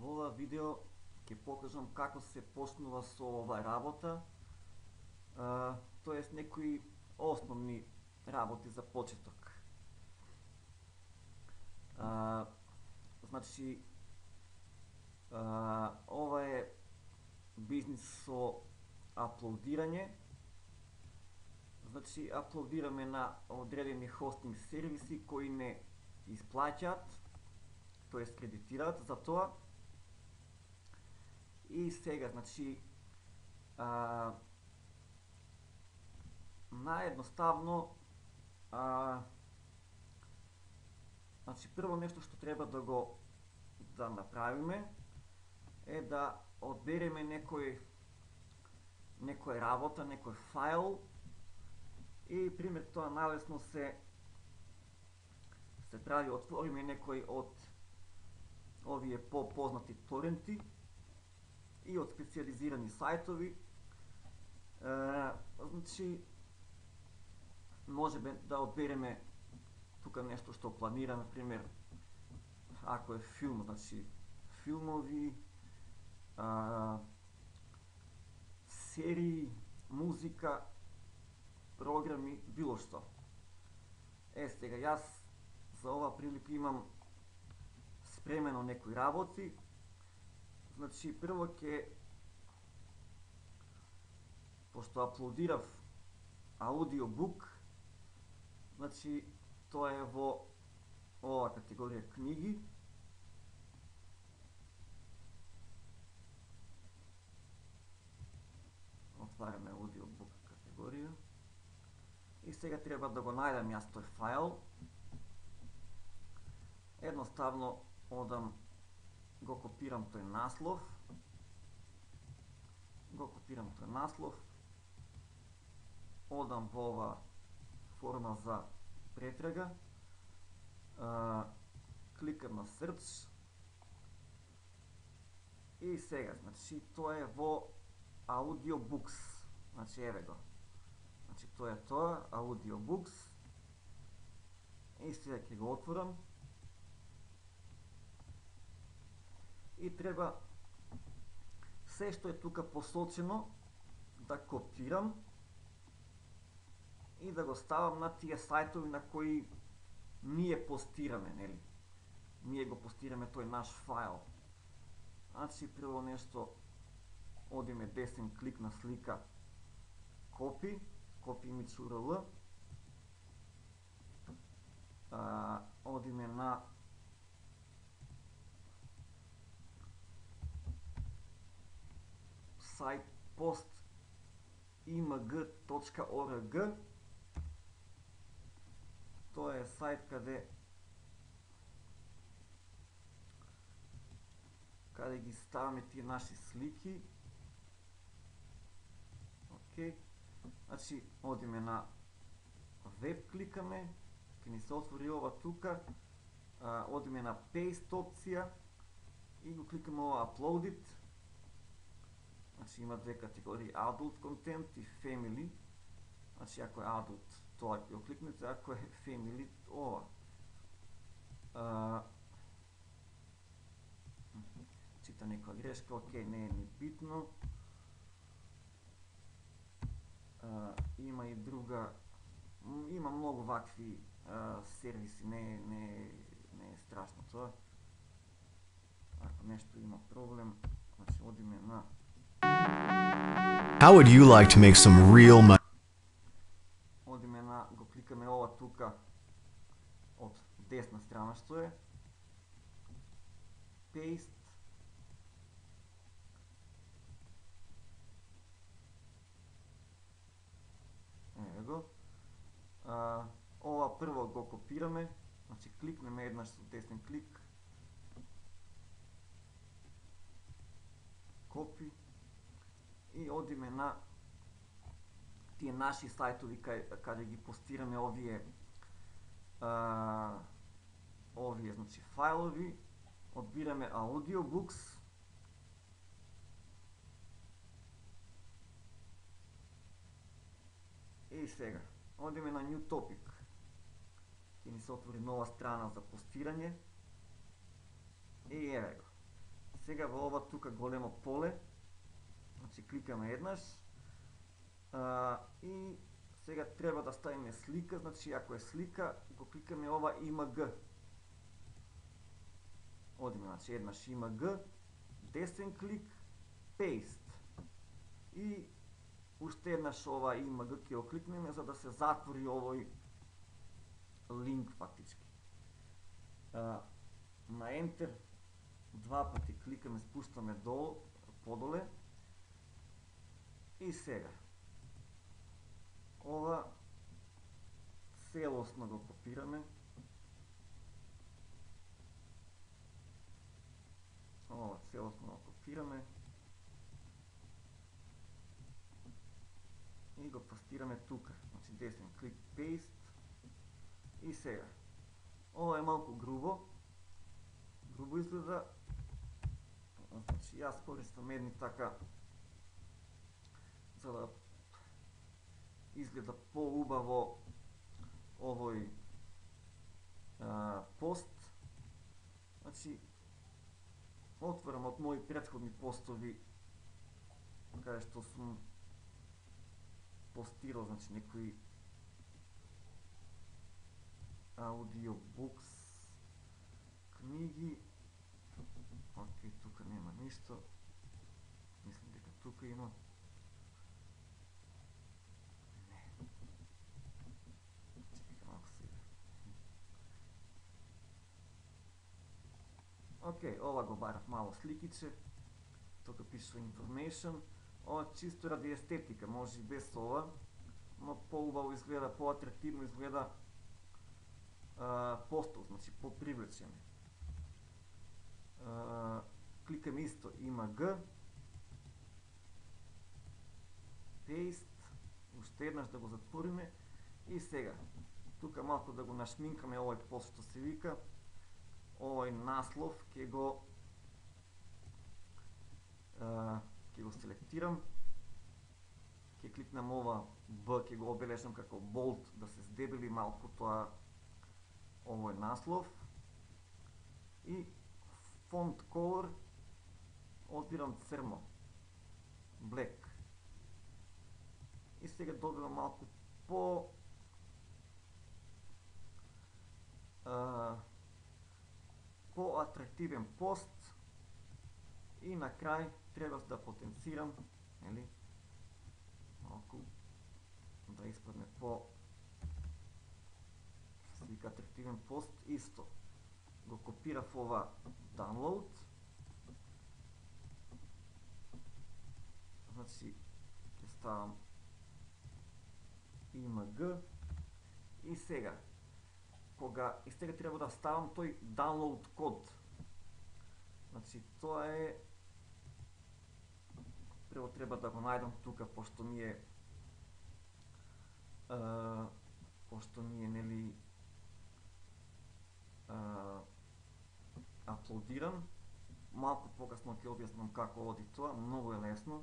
Во ова видео ќе покажам како се почнува со ова работа, а, тоест некои основни работи за почеток. А, значи, а, ова е бизнис со аплодирање, значи аплодираме на одредени хостинг сервиси кои не исплаќаат, тоест кредитираат за тоа, И сега, значи, а, наедноставно, а, значи, прво нешто што треба да го да направиме е да одбереме некој некој работа, некој файл и пример тоа најлесно се се прави отвориме некој од овие попознати торенти и од специализирани сајтови. Е, значи, може да одбереме тука нешто што планира, на пример, ако е филм, значи филмови, а, серии, музика, програми, било што. Е, сега, јас за ова прилика имам спремено некои работи, Значи, прво ќе пошто аплодирав аудиобук, значи тоа е во ова категорија книги. Отвараме аудиобук категорија. И сега треба да го најдам јас тој файл. Едноставно одам го копирам тој наслов, го копирам тој наслов, одам во ова форма за претрага, а, кликам на search. И сега, значи тоа е во Audiobooks, значи еве го. Значи тоа е тоа, Audiobooks. И сега ќе го отворам. И треба се што е тука посочено да копирам и да го ставам на тие сајтови на кои ние постираме, нели? Ние го постираме тој наш файл. Значи, прво нешто, одиме десен клик на слика, копи, копи image URL, а, одиме на сайт postimg.org Тоа е сайт каде каде ги ставаме тие наши слики. Океј. Значи, одиме на веб кликаме, ќе ни се отвори ова тука, а, одиме на paste опција и го кликаме ова upload it Значи има две категории, adult content и family. Значи ако е adult, тоа ќе го кликнете, ако е family, ова. А, чита некоја грешка, окей, не е ни битно. А, има и друга, има многу вакви а, сервиси, не, не, не е страшно тоа. Ако нешто има проблем, значи одиме на How would you like to make some real money? Одиме на, го кликаме ова тука од десна страна што е. Paste. Еве го. А, ова прво го копираме, значи кликнеме еднаш со десен клик. Копи и одиме на тие наши сајтови кај, каде ги постираме овие а, овие значи фајлови, одбираме Audiobooks, И сега, одиме на New Topic. Ќе ни се отвори нова страна за постирање. И еве го. сега во ова тука големо поле, значи кликаме еднаш, а, и сега треба да ставиме слика, значи ако е слика, го кликаме ова IMG. Одиме, значи еднаш IMG, десен клик, paste. И уште еднаш ова IMG ќе го кликнеме за да се затвори овој линк фактички. А, на Enter два пати кликаме, спуштаме долу, подоле. И сега. Ова целосно го копираме. Ова целосно го копираме. И го пастираме тука. Значи десен клик paste. И сега. Ова е малку грубо. Грубо изгледа. Значи јас користам едни така за да изгледа поубаво овој а, пост. Значи, отворам од мои предходни постови каде што сум постирал, значи, некои аудиобукс, книги, окей, тука нема ништо, мислам дека тука има, Океј, ова го барав мало сликиче. Тука пишува information. Ова чисто ради естетика, може и без ова, но поубаво изгледа, поатрактивно изгледа а, постол, значи попривлечен. кликам исто има Г, paste, уште еднаш да го затвориме и сега тука малку да го нашминкаме овој пост што се вика овој наслов ќе го ќе го селектирам. Ќе кликнам ова Б, ќе го обележам како болт да се здебели малку тоа овој наслов. И font color одбирам црно black. И сега добивам малку по а, поатрактивен пост и на крај треба да потенцирам, нели? Малку да испадне по слика атрактивен пост исто. Го копирав ова download. Значи ќе ставам img и сега кога и сега треба да ставам тој download код. Значи тоа е прво треба да го најдам тука пошто ми е uh, пошто ми е нели uh, аплодиран. Малку покасно ќе објаснам како оди тоа, многу е лесно.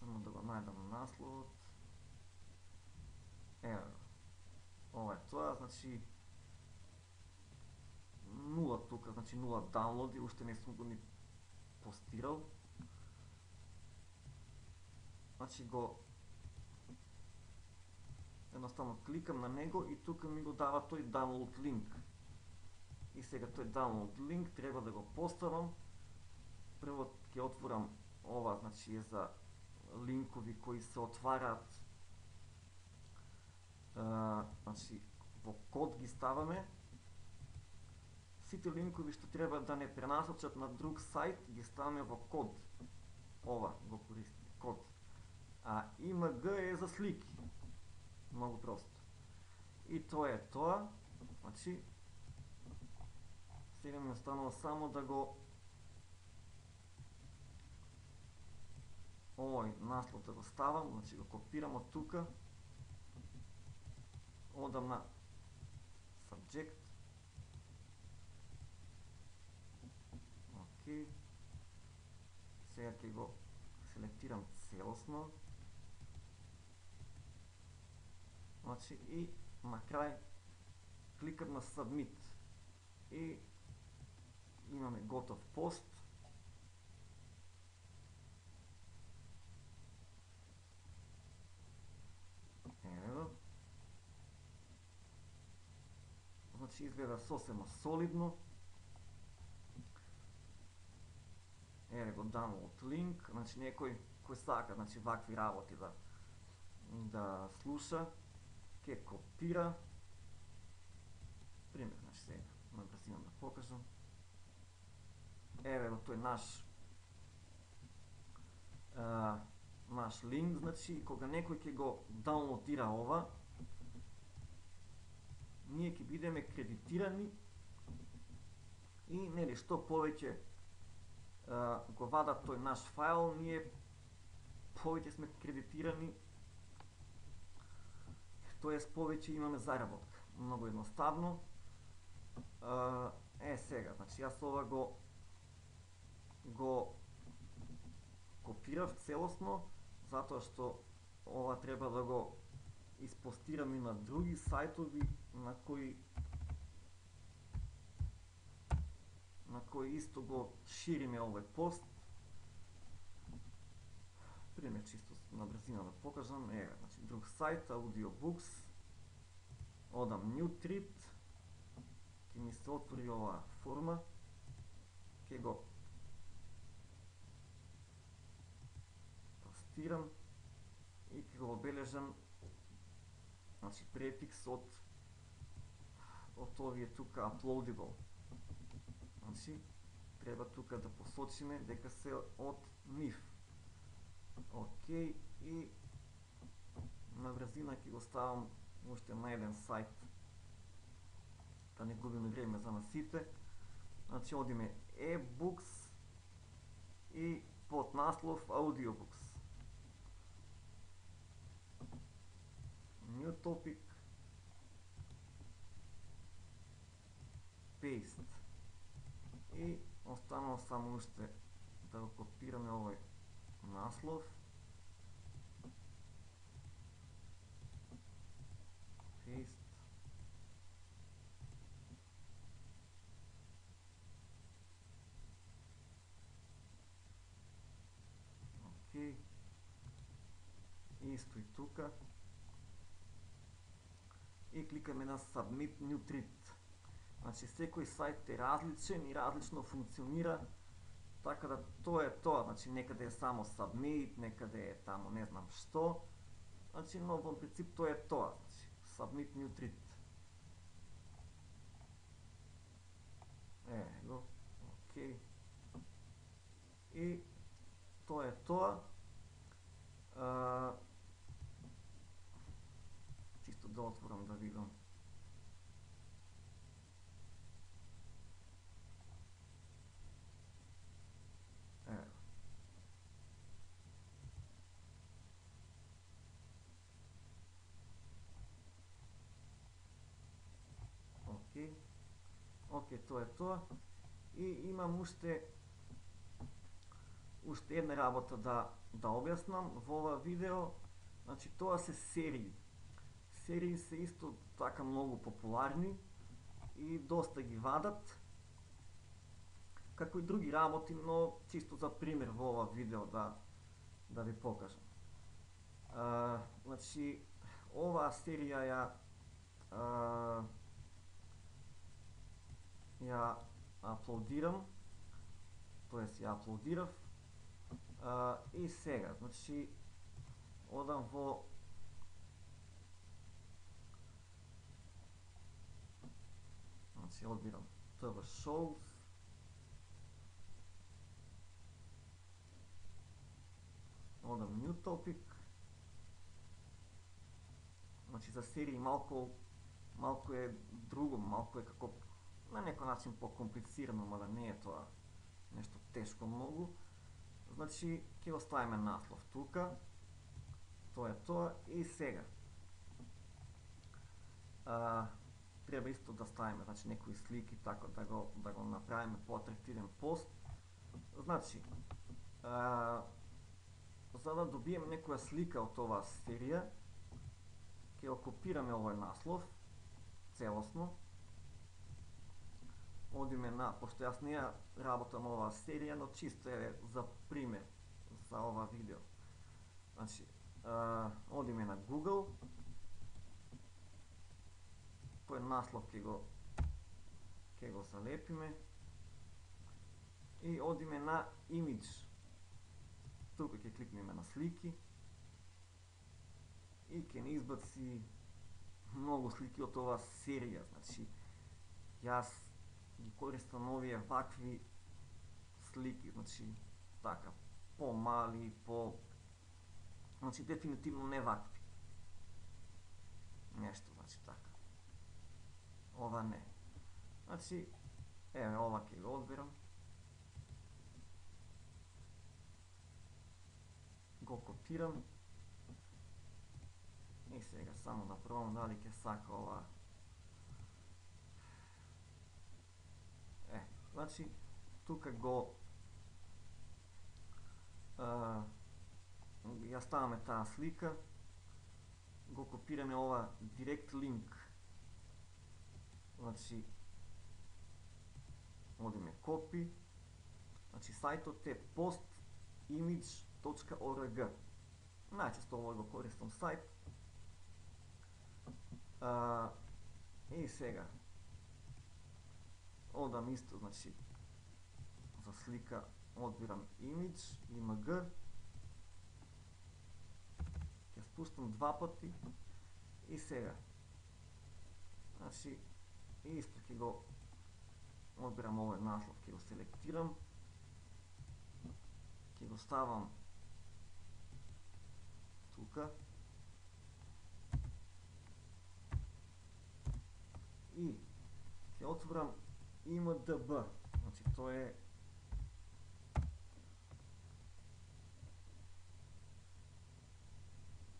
Само да го најдам насловот. Ева Ова е тоа, значи нула тука, значи нула даунлоди, уште не сум го ни постирал. Значи го едноставно кликам на него и тука ми го дава тој download линк. И сега тој download линк треба да го поставам. Прво ќе отворам ова, значи е за линкови кои се отвараат значи, во код ги ставаме, сите линкови што треба да не пренасочат на друг сајт, ги ставаме во код. Ова го користиме, код. А имг е за слики. Многу просто. И тоа е тоа. Значи, сега ми останува само да го овој наслов да го ставам, значи го копирам од тука, одам на subject ok сега ќе го селектирам целосно. Значи и на крај кликам на submit. И имаме готов пост. Еве го. Значи изгледа сосема солидно. Еве го download линк, значи некој кој сака значи вакви работи да да слуша, ќе копира. Пример, значи сега на да брзина да покажам. Еве го тој наш а, наш линк, значи кога некој ќе го даунлодира ова, ние ќе бидеме кредитирани и нели што повеќе го вадат тој наш файл, ние повеќе сме кредитирани, тоест повеќе имаме заработка. Многу едноставно. Е, сега, значи јас ова го го копирав целосно, затоа што ова треба да го испостирам и на други сајтови на кој, на кој исто го шириме овој пост. Пример чисто на брзина да покажам, е, значи друг сајт, Audiobooks, одам Newtreat, ќе ми се отвори оваа форма, ќе го пастирам и ќе го обележам значи префикс од од овие тука uploadable Значи, треба тука да посочиме дека се од NIF. Океј, и на врзина ќе го ставам уште на еден сајт да не губиме време за насите. Значи, одиме e-books и под наслов audiobooks. New topic. Paste. И останало само уште да го копираме овој наслов. Paste. Окей исто и тука. И кликаме на submit new treat Значи секој сајт е различен и различно функционира, така да тоа е тоа, значи некаде е само submit, некаде е тамо не знам што. Значи но во принцип тоа е тоа, значи submit new treat. Е, го, Океј. И тоа е тоа. А, чисто да отворам да видам Океј. Океј, тоа е тоа. И имам уште уште една работа да да објаснам во ова видео. Значи тоа се серии. Серии се исто така многу популарни и доста ги вадат како и други работи, но чисто за пример во ова видео да да ви покажам. А, значи оваа серија ја а, ја аплодирам, тоест ја аплодирав, а, и сега, значи, одам во значи одбирам. TV Shows одам New Topic. Значи за серии малку малку е друго, малку е како на некој начин покомплицирано, мада не е тоа нешто тешко многу. Значи, ќе го ставиме наслов тука. Тоа е тоа и сега. А, треба исто да ставиме значи некои слики така да го да го направиме поатрактивен пост. Значи, а, за да добиеме некоја слика од оваа серија, ќе го копираме овој наслов целосно одиме на, пошто јас не ја работам оваа серија, но чисто е за пример за ова видео. Значи, а, одиме на Google, кој наслов ќе го ќе го залепиме и одиме на image. Тука ќе кликнеме на слики и ќе ни избаци многу слики од оваа серија, значи јас ги користам овие вакви слики, значи така помали, по значи дефинитивно не вакви. Нешто значи така. Ова не. Значи еве ова ќе го одберам. Го копирам И сега само да пробам дали ќе сака ова. Е, значи, тука го а, ја ставаме таа слика, го копираме ова директ линк. Значи, одиме копи, значи сајтот е postimage.org. Најчесто овој го користам сајт, А, и сега. Одам исто, значи, за слика одбирам image, img. Ќе спустам два пати и сега. Значи, исто ќе го одбирам овој наслов, ќе го селектирам. Ќе го ставам тука. и ќе отворам IMDB. Значи тоа е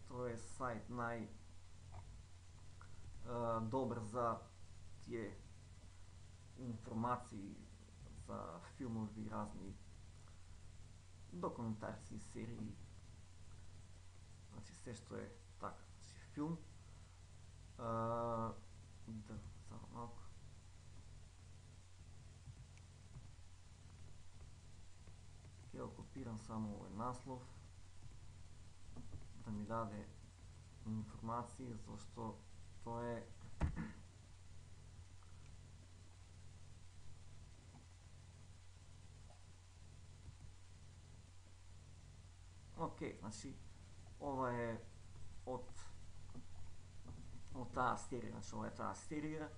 тоа е сајт нај добар за тие информации за филмови разни документарци, серии. Значи се што е така, значи филм. А, да Само малку. Ќе го копирам само овој наслов да ми даде информации зашто тоа е Океј, значи ова е од од таа серија, значи ова е таа серија.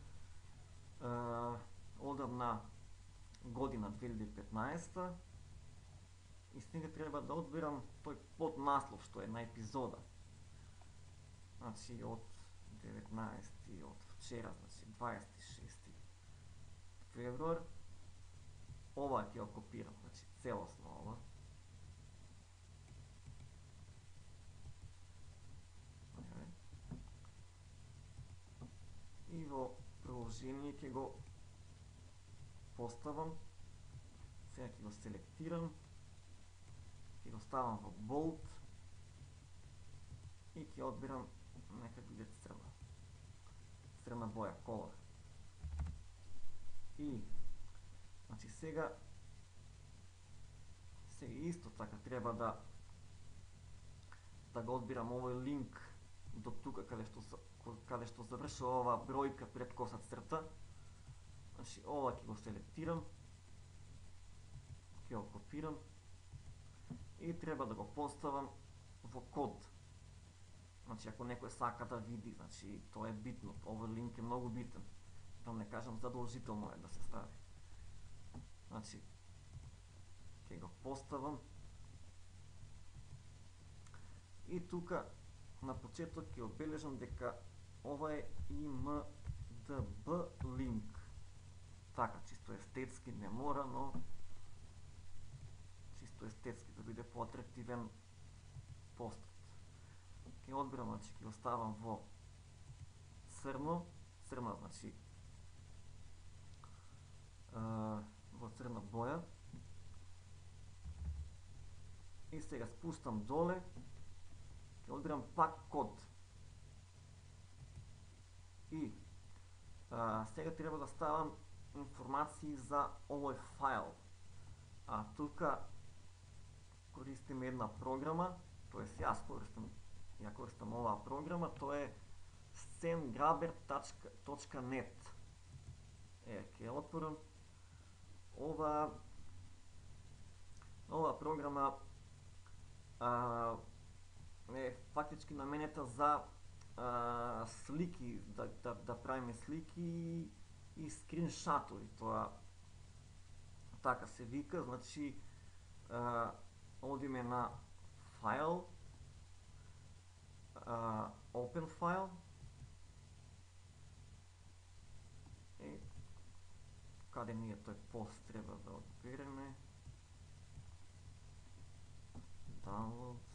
Одам на година 2015 и с треба да одберам тој поднаслов што е на епизода. Значи од 19 од вчера, значи 26 февруар. Ова ќе го копирам, значи целосно ова. и во приложение ќе го поставам сега ќе го селектирам ќе го ставам во bold и ќе одбирам нека биде црна црна боја колор и значи сега сега исто така треба да да го одбирам овој линк до тука каде што каде што завршува ова бројка пред коса црта. Значи ова ќе го селектирам. Ќе го копирам и треба да го поставам во код. Значи ако некој сака да види, значи тоа е битно, овој линк е многу битен. Да не кажам задолжително е да се стави. Значи ќе го поставам и тука на почеток ќе обележам дека ова е IMDB линк. Така, чисто естетски не мора, но естетски да биде поатрактивен постот. Ке одбирам, значи ќе оставам во црно, црна значи во црна боја. И сега спуштам доле, ќе одбирам пак код. И а, сега треба да ставам информации за овој файл. А тука користиме една програма, тоест јас користам, ја користам оваа програма, тоа е scengrabber.net. Е, ќе ја отворам. Ова ова програма а, е фактички наменета за а, слики, да, да, да правиме слики и, и скриншатови. Тоа така се вика, значи а, одиме на файл, uh, open file, и каде ние тој пост треба да одбереме, downloads,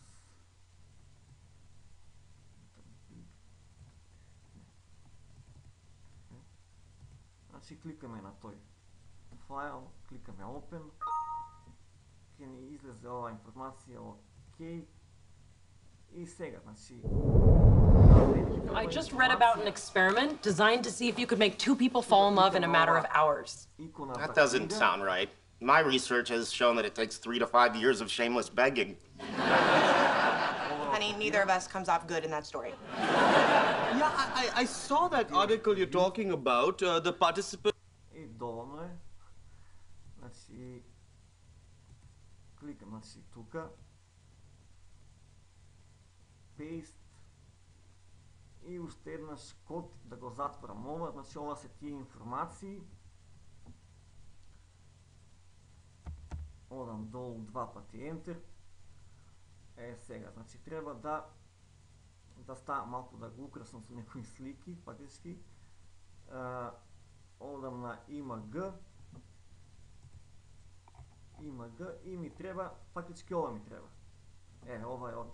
Значи кликаме на тој файл, кликаме open, I just read about an experiment designed to see if you could make two people fall in love in a matter of hours. That doesn't sound right. My research has shown that it takes three to five years of shameless begging. Honey, neither of us comes off good in that story. Yeah, I, I saw that article you're talking about. Uh, the participant. Let's see. Кликам значи тука. Paste и уште еднаш код да го затворам ова, значи ова се тие информации. Одам долу два пати Enter. Е, сега, значи треба да да става малку да го украсам со некои слики, фактички. Одам на има г и ми треба, фактички ова ми треба. Е, ова е од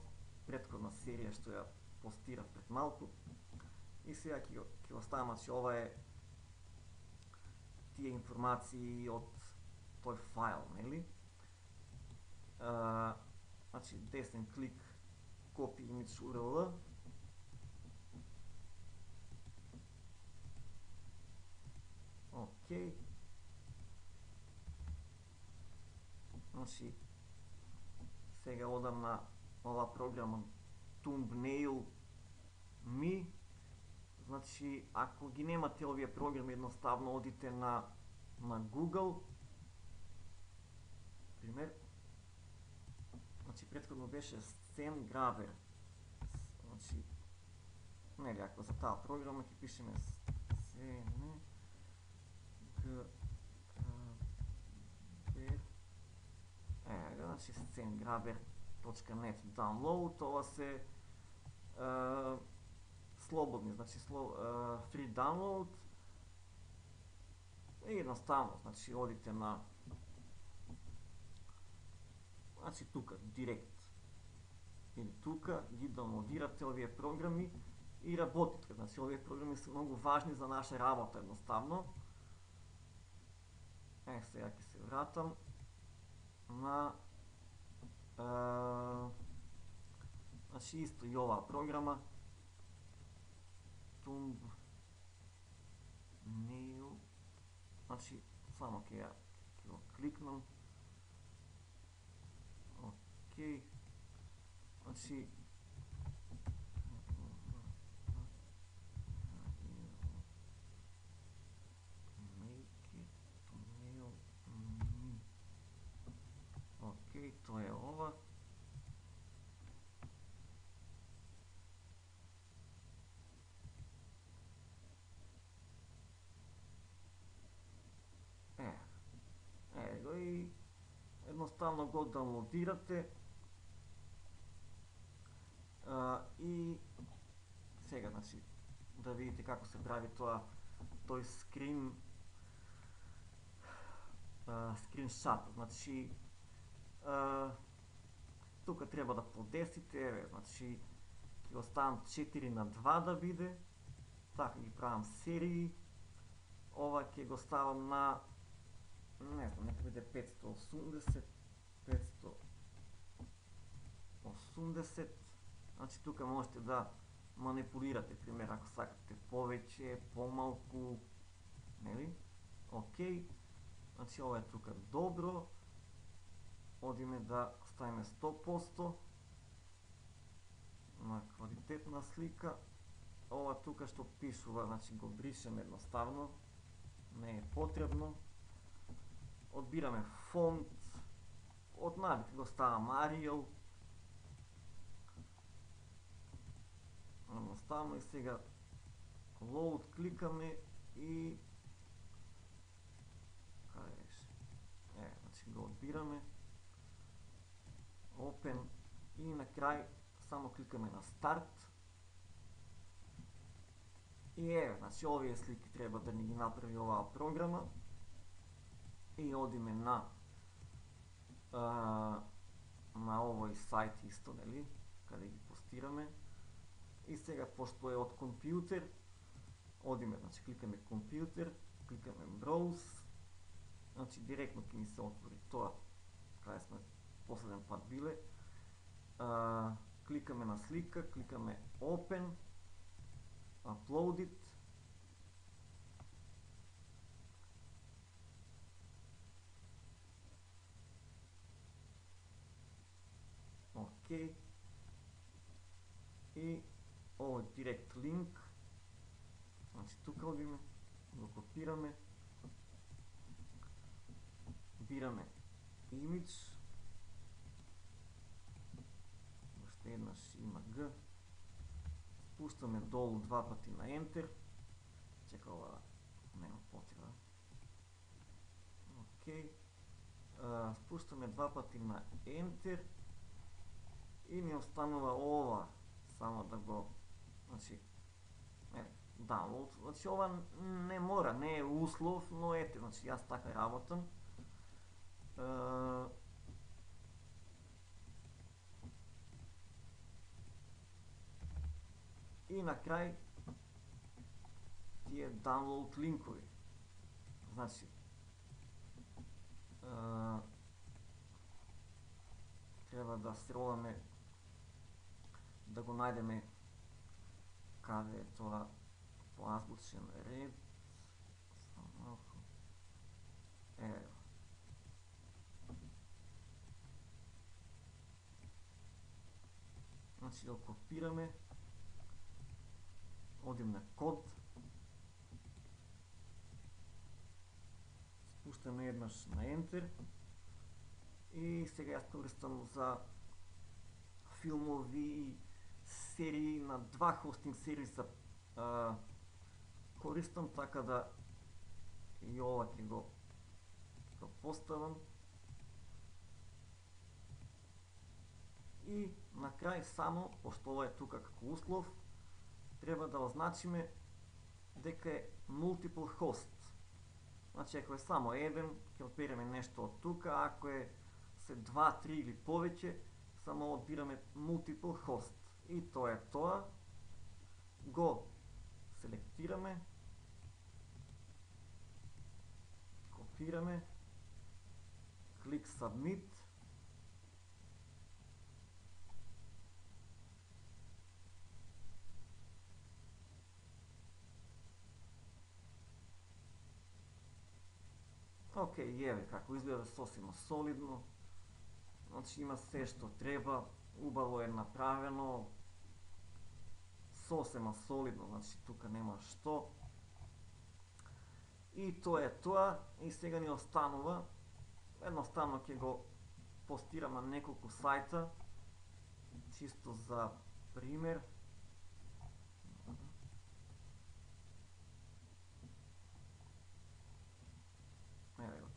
предходна серија што ја постирав пред малку. И сега ќе ќе го значи ова е тие информации од тој файл, нели? А, значи десен клик copy image URL Океј. Значи, сега одам на ова програма Thumbnail Mi. Значи, ако ги немате овие програми, едноставно одите на, на Google. Пример. Значи, предходно беше ScenGrabber. Значи, нели, ако за таа програма ќе пишеме Scene Graver Е, значи scengrabber.net download, ова се е, слободни, значи сло, е, free download и едноставно, значи одите на значи тука, директ или тука ги даунлодирате овие програми и работите. Значи овие програми се многу важни за наша работа едноставно. Е, сега ќе се вратам на е, значи исто и оваа програма Tumb Nail значи само ќе ја ќе го кликнам Океј значи Make it thumbnail me. Океј, тоа е ова. Е, е го и едноставно го даунлодирате. а, и сега, значи, да видите како се прави тоа тој скрин а, скриншот, значи а, тука треба да подесите, еве, значи ќе оставам 4 на 2 да биде, така ги правам серии, ова ќе го ставам на не знам, нека биде 580, 580, значи тука можете да манипулирате, пример, ако сакате повеќе, помалку, нели? Океј. Значи ова е тука добро. Одиме да ставиме 100% на квалитетна слика. Ова тука што пишува, значи го бришеме едноставно. Не е потребно. Одбираме фонт. Од навик го ставам Arial. Едноставно и сега load кликаме и каде беше? Е, значи го одбираме. Open и на крај само кликаме на старт. И е, значи овие слики треба да ни ги направи оваа програма. И одиме на а, на овој сајт исто, нели? Каде ги постираме. И сега, пошто е од компјутер, одиме, значи кликаме компјутер, кликаме browse, значи директно ќе ни се отвори тоа каде сме последен пат биле. А, кликаме на слика, кликаме open, upload it, Океј. И овој директ линк. Значи тука одиме, го копираме. Бираме image. Уште еднаш има Г. Пуштаме долу два пати на Enter. Чека ова нема потреба. Океј. Okay. спуштаме два пати на Enter и ни останува ова само да го значи е, download значи ова не мора не е услов но ете значи јас така работам и на крај тие download линкови значи а, треба да строламе да го најдеме каде е тоа по азбучен ред. Само Значи да го копираме. Одим на код. Спуштаме еднаш на Enter. И сега јас користам за филмови серии на два хостинг сервиса а, користам така да и ова ќе го го поставам и на крај само пошто ова е тука како услов треба да означиме дека е multiple host значи ако е само еден ќе одбереме нешто од тука ако е се два, три или повеќе само одбираме multiple host и тоа е тоа. Го селектираме, копираме, клик submit, Океј, еве како изгледа сосема солидно. Значи има се што треба, убаво е направено, сосема солидно, значи тука нема што. И тоа е тоа, и сега ни останува, едноставно ќе го постирам на неколку сајта, чисто за пример.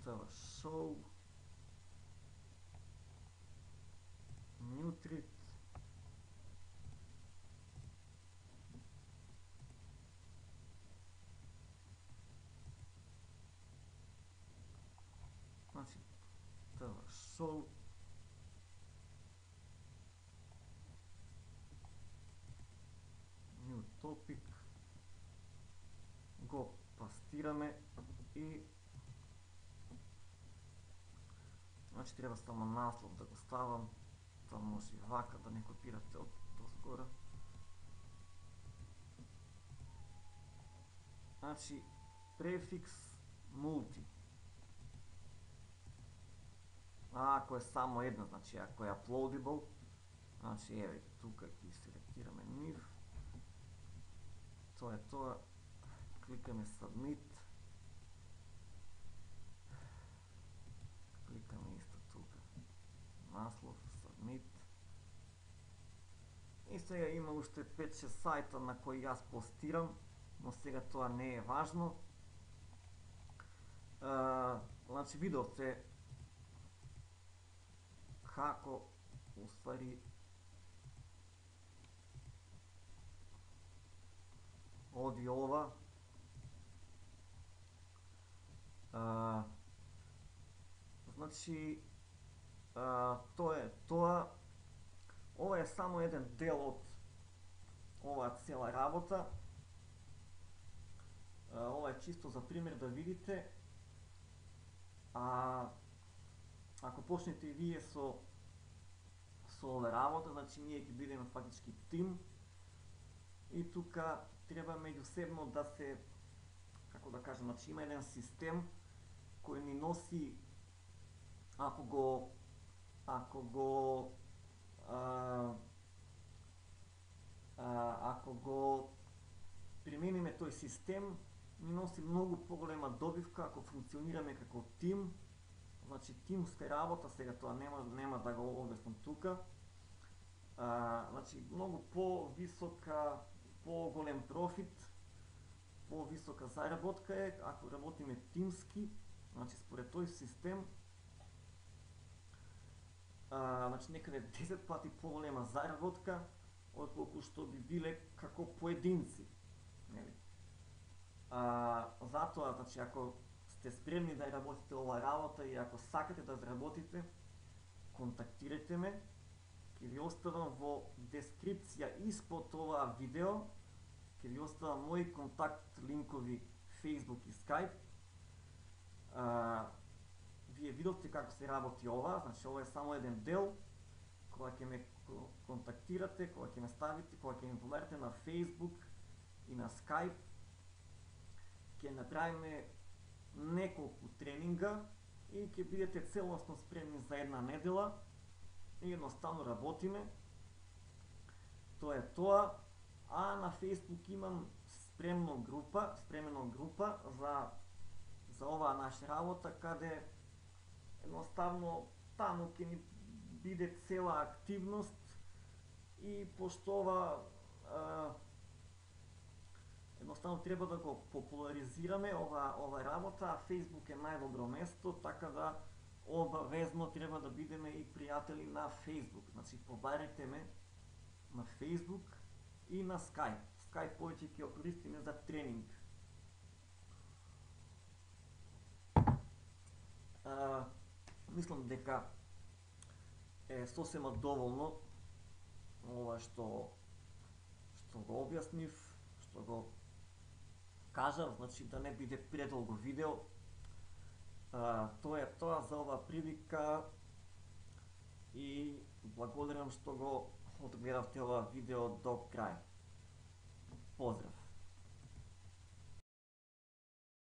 Става сол, нютрит, Значи, става сол. New topic. Го пастираме и Значи треба само наслов да го ставам тоа може и вака да не копирате од дозгора. Значи, префикс мулти. А ако е само една, значи ако е uploadable, значи еве тука ќе селектираме нив. Тоа е тоа. Кликаме submit. Кликаме исто тука. Наслов, submit. И сега има уште 5-6 сајта на кои јас постирам, но сега тоа не е важно. А, значи видовте како уствари оди ова а, значи а, тоа е тоа. Ова е само еден дел од оваа цела работа. А, ова е чисто за пример да видите. А ако почнете и вие со со ова работа, значи ние ќе бидеме фактички тим. И тука треба меѓусебно да се како да кажам, значи има еден систем кој ни носи ако го ако го а, а, ако го примениме тој систем ни носи многу поголема добивка ако функционираме како тим значи тимска работа, сега тоа нема нема да го обяснам тука. А, значи многу по-висока, по-голем профит, по-висока заработка е ако работиме тимски, значи според тој систем а, значи некаде 10 пати поголема заработка отколку што би биле како поединци. Нели? А, затоа, значи, ако сте спремни да работите оваа работа и ако сакате да заработите, контактирайте ме. Ќе ви оставам во дескрипција испод ова видео, ќе ви оставам мои контакт линкови Facebook и Skype. А, вие видовте како се работи ова, значи ова е само еден дел, кога ќе ме контактирате, кога ќе ме ставите, кога ќе ме поверите на Facebook и на Skype, ќе направиме неколку тренинга и ќе бидете целосно спремни за една недела и едноставно работиме. Тоа е тоа. А на Facebook имам спремно група, спремено група за за оваа наша работа каде едноставно таму ќе ни биде цела активност и пошто ова едноставно треба да го популаризираме ова ова работа, а Facebook е најдобро место, така да обавезно треба да бидеме и пријатели на Facebook. Значи побарете ме на Facebook и на Skype. Skype повеќе ќе користиме за тренинг. А, мислам дека е сосема доволно ова што што го објаснив, што го кажав, значи да не биде предолго видео. А, тоа е тоа за ова прилика и благодарам што го одгледавте ова видео до крај. Поздрав!